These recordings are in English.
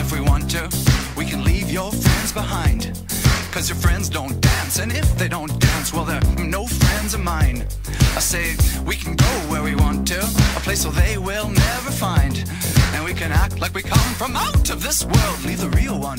if we want to. We can leave your friends behind. Cause your friends don't dance, and if they don't dance, well, they're no friends of mine. I say we can go where we want to, a place where they will never find. And we can act like we come from out of this world, leave the real one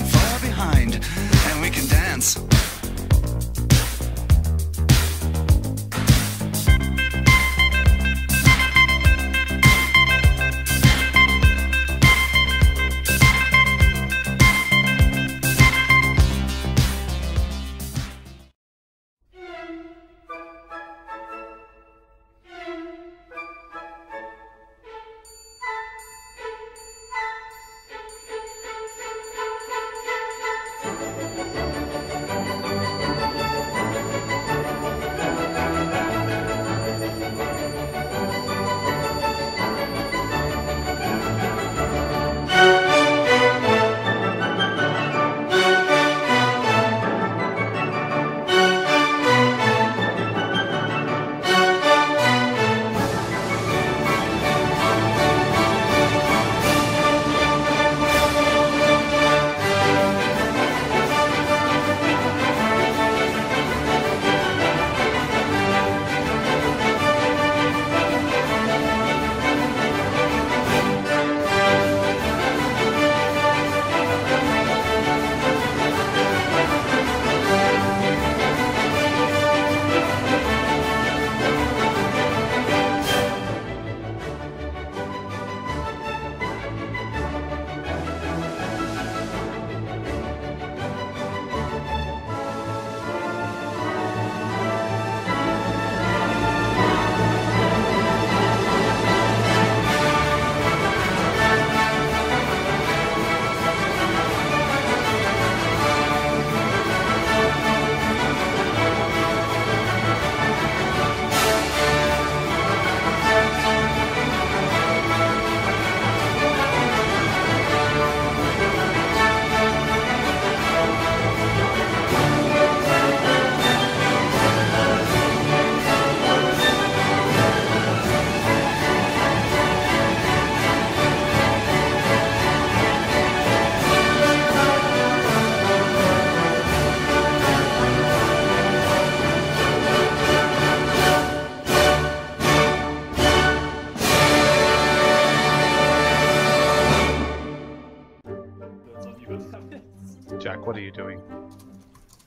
Jack, what are you doing?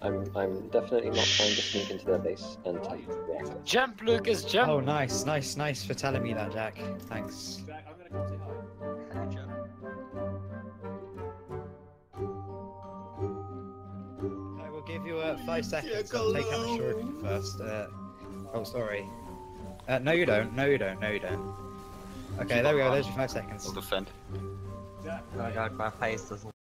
I'm I'm definitely not trying to sneak into their base and take their effort. Jump, Lucas, jump! Oh, nice, nice, nice for telling me that, Jack. Thanks. Jack, I will give you uh, five seconds. I'll take out the shuriken first. Uh, oh, sorry. Uh, no, you don't. No, you don't. No, you don't. Okay, there we go. There's your five seconds. I'll defend. Oh my god, my face doesn't